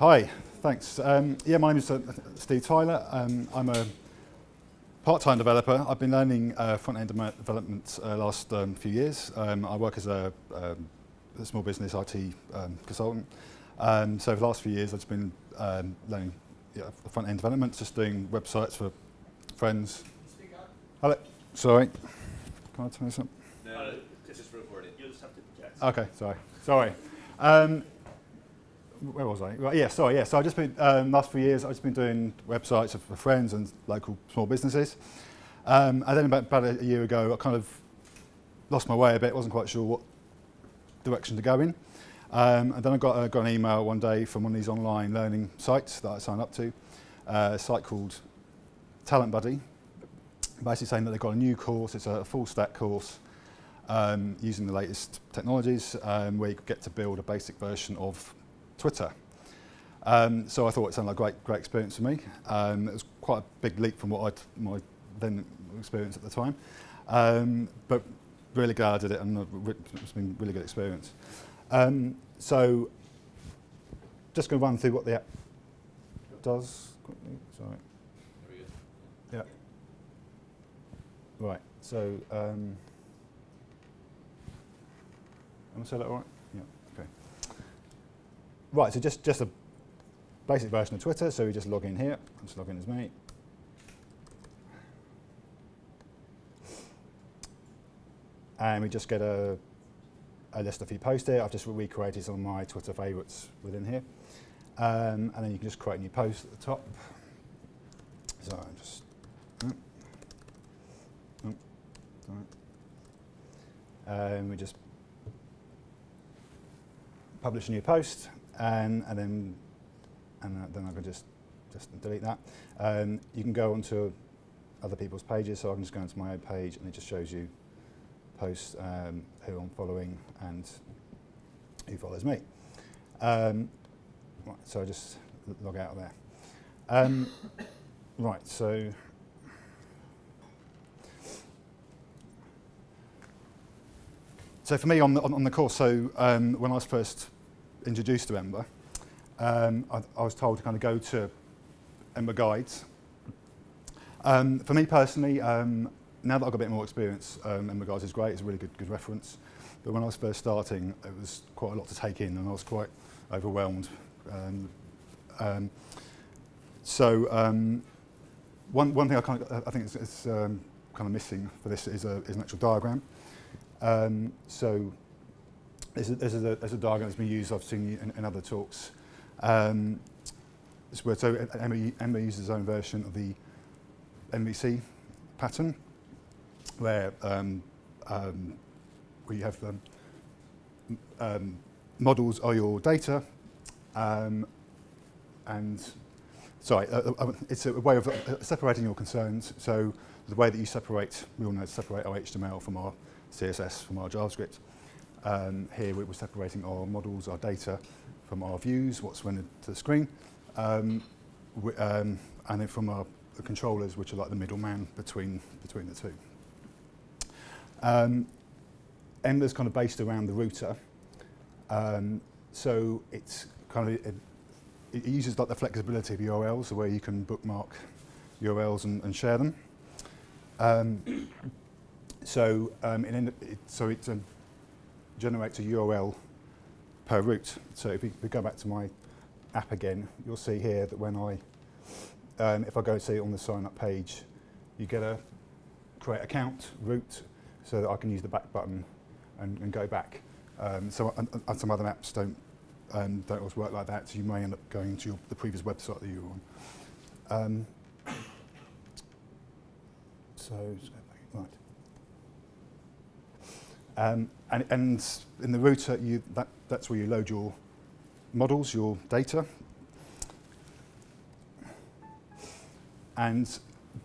Hi, thanks. Um, yeah, my name is uh, Steve Tyler. Um, I'm a part-time developer. I've been learning uh, front-end development uh, last um, few years. Um, I work as a, um, a small business IT um, consultant. Um, so for the last few years, I've just been um, learning yeah, front-end development, just doing websites for friends. Hello. Sorry. Can I turn this up? No, this is recorded. You'll just have to check. Okay, sorry. Sorry. Um, where was I? Right, yeah, sorry. Yeah, so I've just been um, last few years. I've just been doing websites for friends and local small businesses. Um, and then about, about a year ago, I kind of lost my way a bit. wasn't quite sure what direction to go in. Um, and then I got, uh, got an email one day from one of these online learning sites that I signed up to, uh, a site called Talent Buddy, basically saying that they've got a new course. It's a full stack course um, using the latest technologies um, where you get to build a basic version of Twitter. Um, so I thought it sounded like a great, great experience for me. Um, it was quite a big leap from what I'd my then experience at the time, um, but really glad I did it, and it's been a really good experience. Um, so just going to run through what the app does. Quickly. Sorry. Yeah. Right. So. Um, am I saying that all right? Yeah. Okay. Right. So just just a basic version of Twitter. So we just log in here. I'm just log in as me. And we just get a, a list of you post here. I've just recreated some of my Twitter favorites within here. Um, and then you can just create a new post at the top. So I'm just. Oh, oh. Um, we just publish a new post, and, and then and then I can just just delete that. Um, you can go onto other people's pages, so I can just go into my own page, and it just shows you posts um, who I'm following and who follows me. Um, right, so I just log out of there. Um, right, so so for me on the, on, on the course, so um, when I was first introduced to Ember, um, I, I was told to kind of go to Ember Guides. Um, for me personally, um, now that I've got a bit more experience, um, Ember Guides is great, it's a really good, good reference. But when I was first starting, it was quite a lot to take in and I was quite overwhelmed. Um, um, so one, one thing I, kind of, I think is, is kind of missing for this is, a, is an actual diagram. So this is, this, is a, this is a diagram that's been used, I've seen in, in other talks. Um, so Ember, Ember uses its own version of the MVC pattern, where um, um, we have um, um, models are your data, um, and sorry, uh, uh, it's a way of uh, separating your concerns. So the way that you separate, we all know separate our HTML from our CSS from our JavaScript. Um, here we're separating our models, our data from our views, what's rendered to the screen, um, we, um, and then from our the controllers, which are like the middleman between between the two. Um, Ember's kind of based around the router, um, so it's kind of it, it uses like the flexibility of URLs, where you can bookmark URLs and, and share them. Um, so um, it, so it um, generates a URL per route. So if we, go back to my app again, you'll see here that when I, um, if I go see it on the sign up page, you get a create account route so that I can use the back button and, and go back. Um, so and, and some other apps don't um, don't always work like that, so you may end up going to your, the previous website that you were on. Um, so right. Um, and, and in the router, you, that, that's where you load your models, your data. And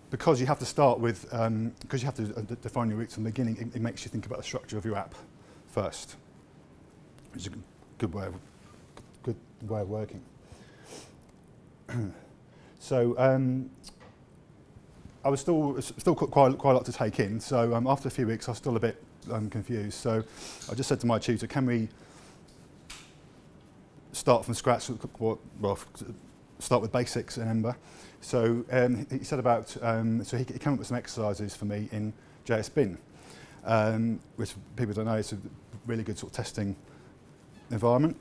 because you have to start with, um, because you have to uh, define your routes from the beginning, it, it, makes you think about the structure of your app first, which is a good way of, good way of working. so um, I was still, still quite, quite a lot to take in. So um, after a few weeks, I was still a bit um, confused. So I just said to my tutor, can we start from scratch, well, start with basics in Ember. So um, he said about, um, so he, he came up with some exercises for me in JSBin, um, which people don't know, it's a really good sort of testing environment.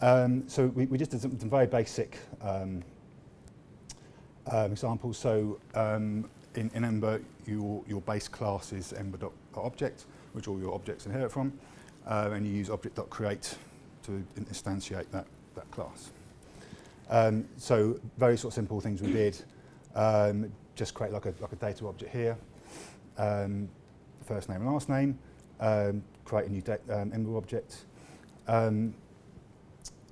Um, so we, we just did some, some very basic um, um, examples. So um, in, in Ember, your, your base class is ember.object, which all your objects inherit from, uh, and you use object.create to instantiate that, that class. Um, so very sort of simple things we did. Um, just create like a, like a data object here, um, first name and last name, um, create a new um, Ember object. Um,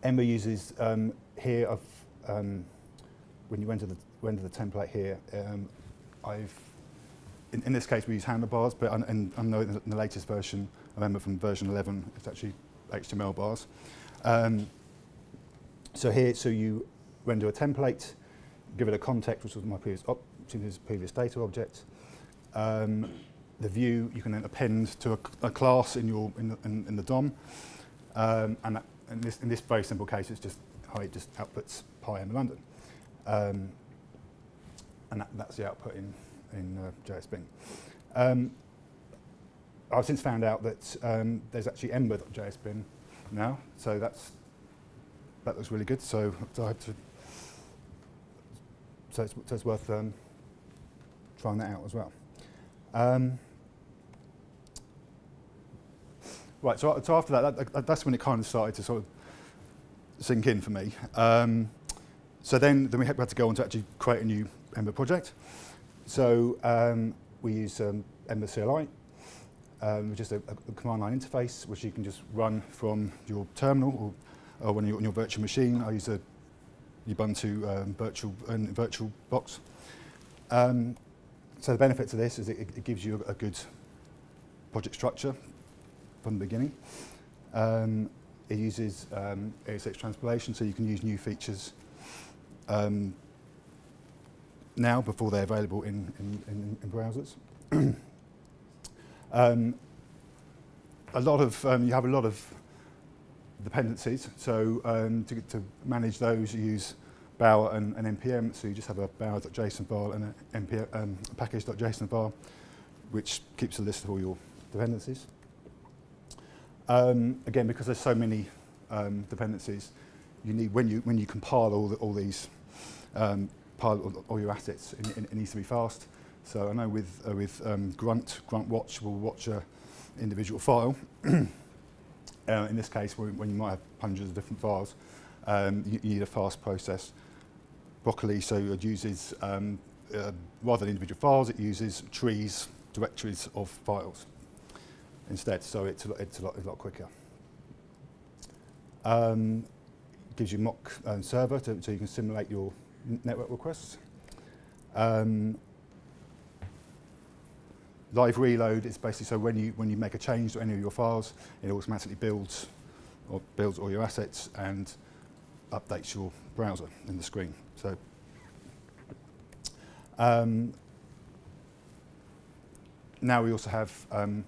Ember uses um, here, um, when you enter the, enter the template here, I've, in, in this case we use handlebars, but I, in, I know in the latest version, I remember from version 11, it's actually HTML bars. Um, so here, so you render a template, give it a context, which was my previous, op previous data object. Um, the view you can then append to a, a class in your in the, in, in the DOM, um, and that, in this in this very simple case, it's just how it just outputs pi in London, um, and that, that's the output in in uh, JSBin. Um, I've since found out that um, there's actually ember.jsbin now, so that's that looks really good. So, I had to. So it's, so it's worth um, trying that out as well. Um, right. So, so after that, that, that's when it kind of started to sort of sink in for me. Um, so then, then we had to go on to actually create a new Ember project. So um, we use um, Ember CLI, um, which is a, a command line interface, which you can just run from your terminal or or when you're on your virtual machine, I use a Ubuntu um, virtual, uh, virtual box. Um, so the benefit to this is it, it gives you a, a, good project structure from the beginning. Um, it uses um, ES6 transpilation, so you can use new features um, now before they're available in, in, in, in browsers. um, a lot of um, you have a lot of dependencies. So um, to, to manage those, you use Bower and, and npm. So you just have a bower.json file and a npm, um, package.json file, which keeps a list of all your dependencies. Um, again, because there's so many um, dependencies, you need when you when you compile all the, all these um, all, all your assets, it, it, needs to be fast. So I know with uh, with um, Grunt, Grunt Watch will watch a individual file. Uh, in this case, when, when you might have hundreds of different files, um, you, you need a fast process. Broccoli, so it uses, um, uh, rather than individual files, it uses trees, directories of files instead, so it's a, it's a, lot, a lot quicker. Um, gives you mock um, server to, so you can simulate your network requests. Um, Live reload is basically so when you when you make a change to any of your files, it automatically builds or builds all your assets and updates your browser in the screen. So um, now we also have um,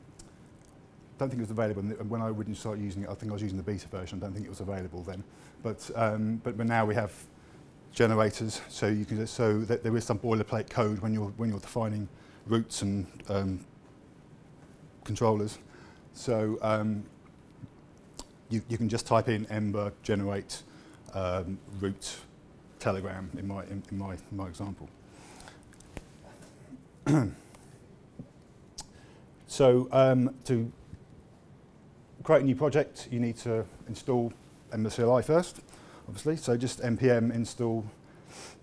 don't think it was available when I wouldn't start using it. I think I was using the beta version. I don't think it was available then. But um, but, but now we have generators, so you can so that there is some boilerplate code when you're when you're defining routes and um, controllers. So um, you, you can just type in Ember generate um, route telegram in my, in, in my, in my example. so um, to create a new project, you need to install Ember CLI first, obviously. So just npm install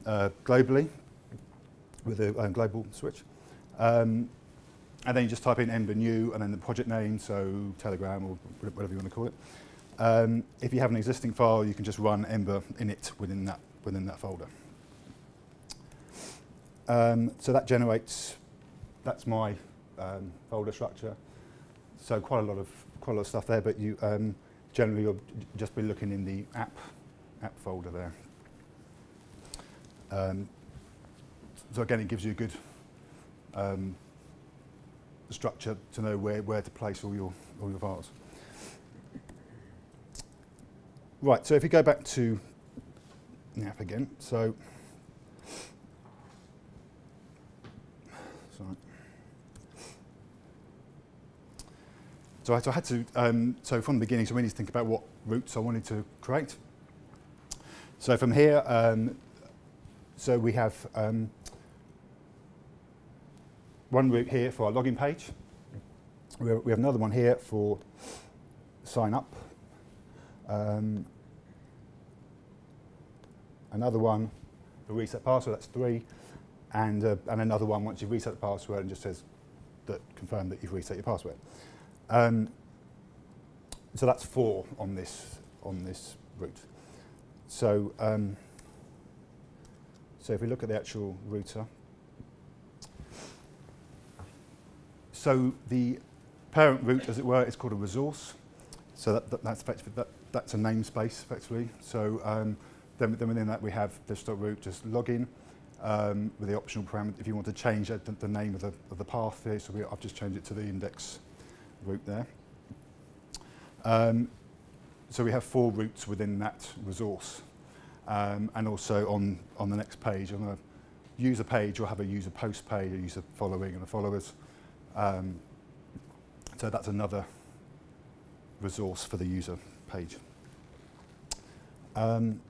uh, globally with a um, global switch. Um, and then you just type in Ember new and then the project name, so Telegram or whatever you want to call it. Um, if you have an existing file, you can just run Ember init within that, within that folder. Um, so that generates, that's my um, folder structure. So quite a lot of quite a lot of stuff there, but you um, generally you'll just be looking in the app app folder there. Um, so again, it gives you a good um, structure to know where, where to place all your, all your files. Right, so if you go back to the app again, so, sorry. So I, so I had to, um, so from the beginning, so we need to think about what routes I wanted to create. So from here, um, so we have um, one route here for our login page. We have, we have another one here for sign up. Um, another one for reset password, that's three. And, uh, and another one once you've reset the password and just says that confirm that you've reset your password. Um, so that's four on this, on this route. So, um, so if we look at the actual router, so the parent route, as it were, is called a resource. So that, that, that's, effectively, that, that's a namespace, effectively. So um, then, then within that we have this.route, just login um, with the optional parameter. If you want to change the, the name of the, of the path here, so we, I've just changed it to the index route there. Um, so we have four routes within that resource. Um, and also on, on the next page, on the user page, you'll have a user post page, a user following and a followers. Um, so that's another resource for the user page. Um,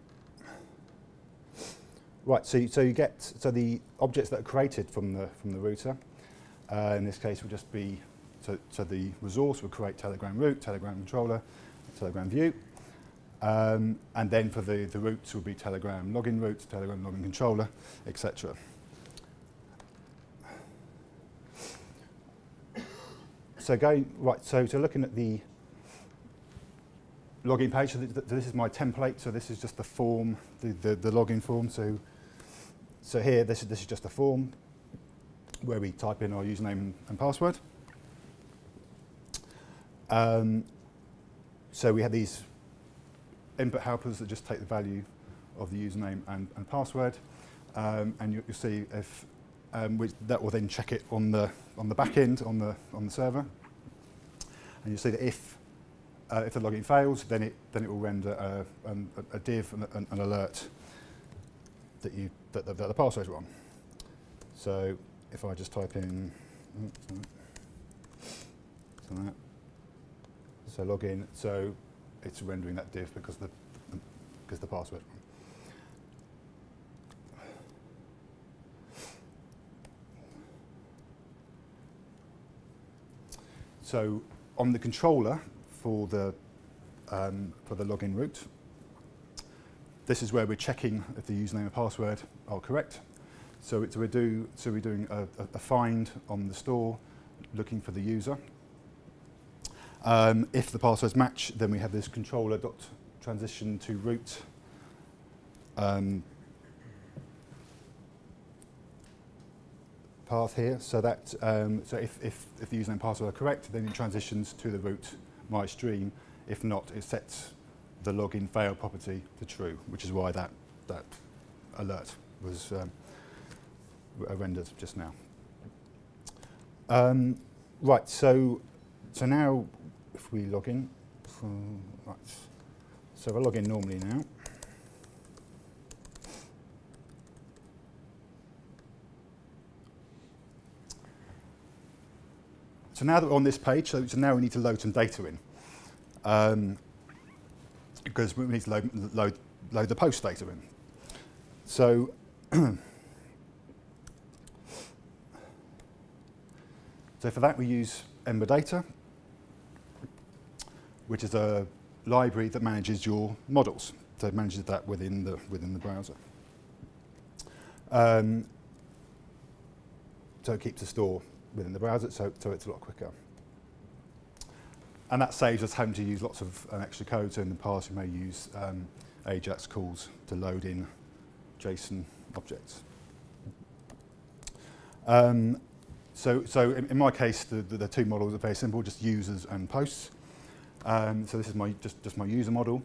right, so, so you get, so the objects that are created from the, from the router, uh, in this case will just be, so, so the resource will create Telegram route, Telegram controller, Telegram view, um, and then for the, the routes will be Telegram login routes, Telegram login controller, etc. So going, right, so, so looking at the login page, so th th this is my template, so this is just the form, the, the, the login form. So, so here, this is, this is just a form where we type in our username and password. Um, so we have these input helpers that just take the value of the username and, and password. Um, and you, will see if um, that will then check it on the on the back end on the on the server. And you see that if uh, if the login fails, then it then it will render a, a, div and an, an alert that you that the, that the password is wrong. So if I just type in that so login so it's rendering that div because the because the password. So on the controller for the um, for the login route, this is where we're checking if the username and password are correct. So it's we do so we're doing a, a, a find on the store, looking for the user, um, if the passwords match, then we have this controller dot transition to route um, path here. So that um, so if, if, if the username and password are correct, then it transitions to the route my stream. If not, it sets the login fail property to true, which is why that that alert was um, rendered just now. Um, right, so so now if we log in, right. So I log in normally now. So now that we're on this page, so, so now we need to load some data in. Um, because we need to load, load, load the post data in. So So for that we use Ember Data which is a library that manages your models. So it manages that within the, within the browser. Um, so it keeps the store within the browser, so, so it's a lot quicker. And that saves us having to use lots of um, extra code. So in the past, we may use um, AJAX calls to load in JSON objects. Um, so, so in, in my case, the, the, the two models are very simple, just users and posts. Um, so this is my just, just my user model.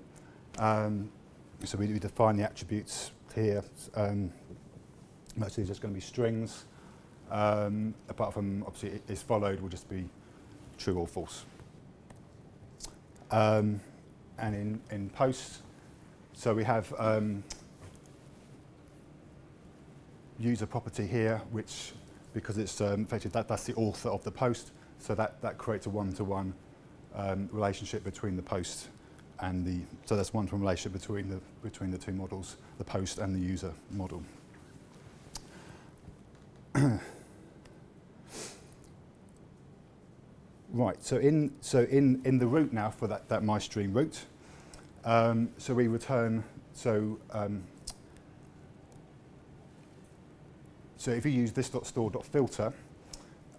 Um, so we, we define the attributes here. Um, most of these are just going to be strings. Um, apart from obviously is followed will just be true or false. Um, and in, in post, so we have um, user property here, which because it's um, effective, that, that's the author of the post, so that, that creates a one-to-one um, relationship between the post and the, so that's one-to-one relationship between the, between the two models, the post and the user model. right, so in, so in, in the route now for that, that MyStream route, um, so we return, so um, So if you use this.store.filter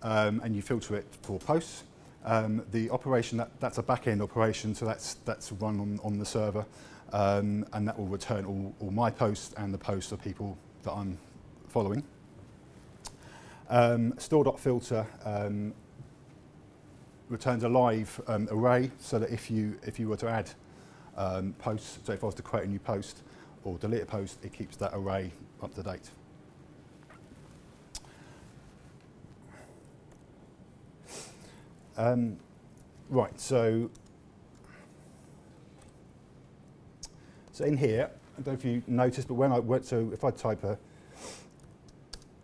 um, and you filter it for posts, um, the operation, that, that's a back-end operation, so that's, that's run on, on the server, um, and that will return all, all my posts and the posts of people that I'm following. Um, store.filter um, returns a live um, array so that if you, if you were to add um, posts, so if I was to create a new post or delete a post, it keeps that array up to date. Um, right, so so in here, I don't know if you noticed, but when I went, so if I type a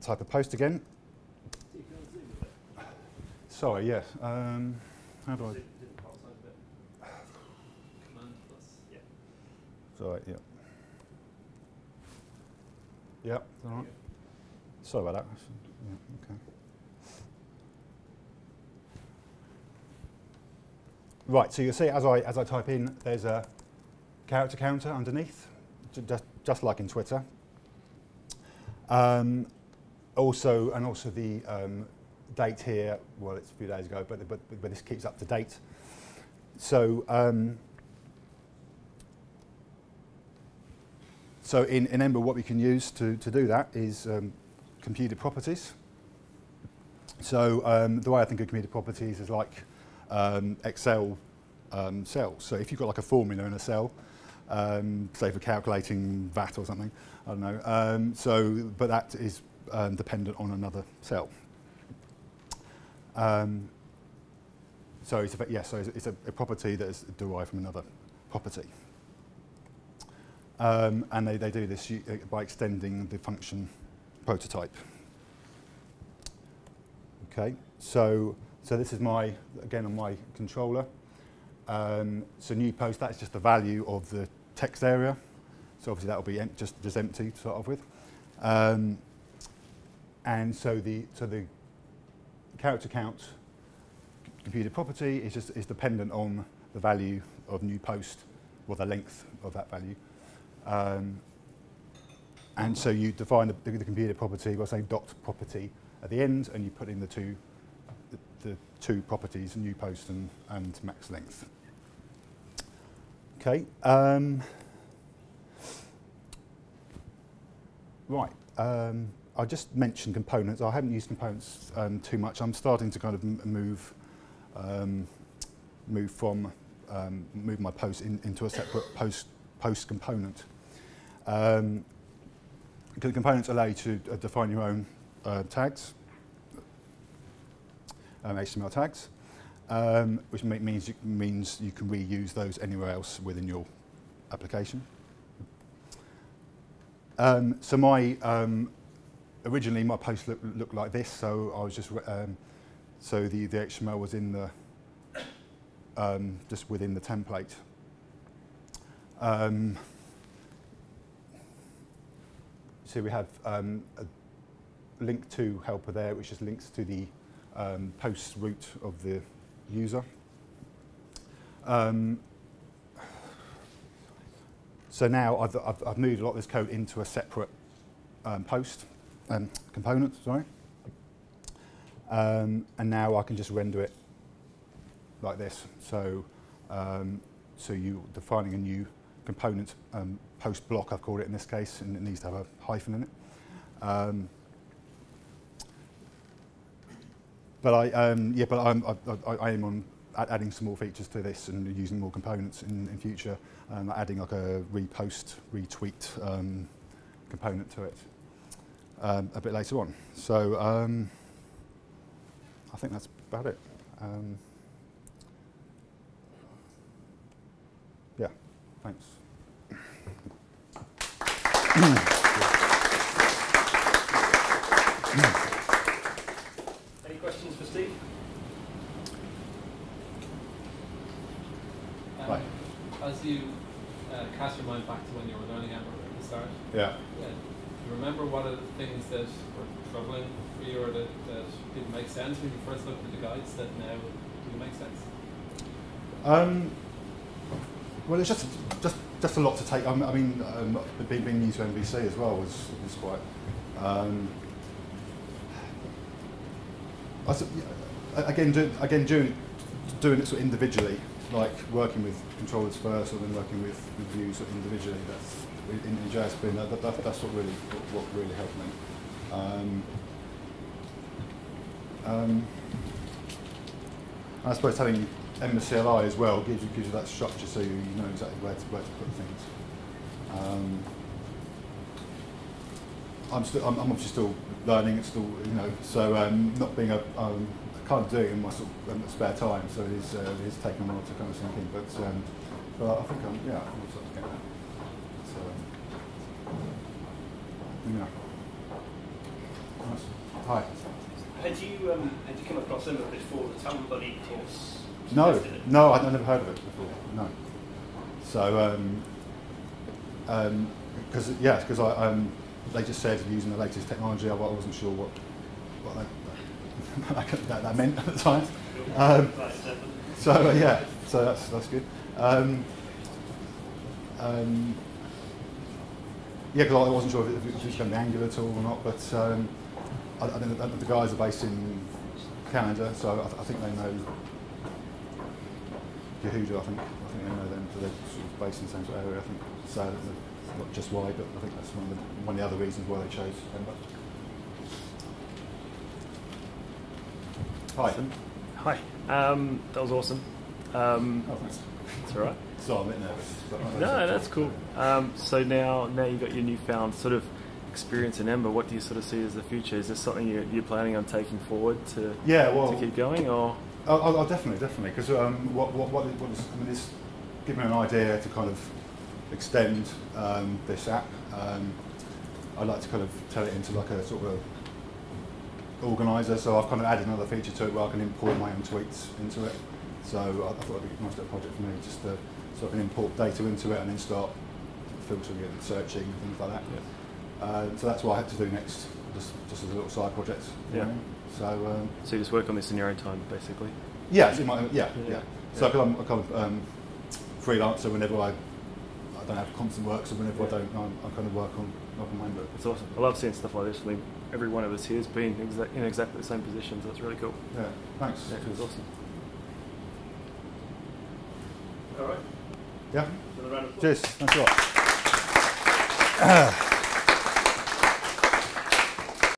type a post again. Sorry, yes. Um, how do I? Command plus, yeah. Sorry, yeah. Yeah, all right. Sorry about that. Yeah, okay. Right, so you'll see as I, as I type in, there's a character counter underneath, just, just like in Twitter. Um, also, and also the um, date here, well, it's a few days ago, but, but, but this keeps up to date. So, um, so in, in Ember, what we can use to, to do that is um, computed properties. So um, the way I think of computed properties is like um, Excel um, cells. So if you've got like a formula in a cell, um, say for calculating VAT or something, I don't know. Um, so, but that is um, dependent on another cell. Um, so it's a, yeah, so it's, a, a, property that is derived from another property. Um, and they, they do this uh, by extending the function prototype. Okay, so so this is my, again, on my controller. Um, so new post, that's just the value of the text area. So obviously that will be em just, just empty to start off with. Um, and so the, so the character count computed property is just is dependent on the value of new post or the length of that value. Um, and so you define the, the computed property by saying dot property at the end and you put in the two the two properties, new post and, and max length. Okay. Um, right. Um, I just mentioned components. I haven't used components um, too much. I'm starting to kind of move um, move from um, move my post in, into a separate post post component. Um, the components allow you to uh, define your own uh, tags um, HTML tags, um, which means you, means you can reuse those anywhere else within your application. Um, so my um, originally my post look, looked like this, so I was just um, so the, the HTML was in the um, just within the template. Um, so we have a link to helper there, which just links to the um, post route of the user. Um, so now I've, I've, I've, moved a lot of this code into a separate um, post um, component, sorry. Um, and now I can just render it like this. So, um, so you defining a new component um, post block, I've called it in this case, and it needs to have a hyphen in it. Um, But I, um, yeah, but I'm, I, I aim on adding some more features to this and using more components in, in future, um, adding like a repost, retweet um, component to it. um, a bit later on. So um, I think that's about it. Um, yeah, thanks. Any questions for Steve? Um, Right. As you uh, cast your mind back to when you were learning Ember at the start, Yeah. yeah, do you remember what are the things that were troubling for you or that, that didn't make sense when you first looked at the guides that now do make sense? Um, well, it's just just just a lot to take. Um, I mean, um, being, being new to MVC as well was was quite. Um, I, again, do, again, doing doing it sort of individually, like working with controllers first, or then working with, views individually. That's in, in JSP. That, that, that's what really what, what really helped me. Um, um, I suppose having Ember CLI as well gives you, gives you that structure so you, know exactly where to, where to put things. Um, I'm, still, I'm, I'm obviously still learning, it's still, you know, so um, not being a, um, can't do in my sort of spare time, so it is, uh, it is taking a while to kind of sink in, but, um, but I think I'm, yeah, I'm sort of getting that. So, um, yeah. Nice. Hi. Had you um, had you come across Ember before the Talent Buddy course? No, no, I'd never heard of it before. No. So, um, um 'cause because yeah, because I um, they just said using the latest technology. I, wasn't sure what what that, that, that meant at the time. Um, so uh, yeah, so that's that's good. Um, um, yeah, because I wasn't sure if it, if it was going to be Angular at all or not, but um, I, I think the guys are based in Canada, so I, th- I think they know Yehuda. I think I think they know them, so they're sort of based in the same area. I think so. Not just why, but I think that's one of the, one of the other reasons why they chose Ember. Hi. Hi. Um, that was awesome. Um, Oh, thanks. it's all right. So I'm a bit nervous. No, that's cool. Um, so now, now you've got your newfound sort of experience in Ember. What do you sort of see as the future? Is this something you're, you're planning on taking forward to Yeah, well, to keep going, or oh, definitely, definitely. Because um, what, what, what, what is, I mean, this give me an idea to kind of extend um, this app. Um, I'd like to kind of turn it into like a sort of a organizer. So I've kind of added another feature to it where I can import my own tweets into it. So I, I thought it'd be a nice little project for me just to so I can import data into it and then start filtering it and searching and things like that. Uh, so that's what I had to do next, just, just as a little side project. Yeah. know. So um, so you just work on this in your own time, basically? yeah, it's in my, yeah, yeah. Yeah. So because I'm a kind of um, freelancer, whenever I, I don't have constant work, so whenever I don't, I'm, I kind of work on work on my own book. It's awesome. I love seeing stuff like this. I mean, every one of us here has been exa- in exactly the same position, so it's really cool. Yeah, thanks. Yeah, it was awesome. All right. Yeah, Another round of applause. cheers. Thanks a lot.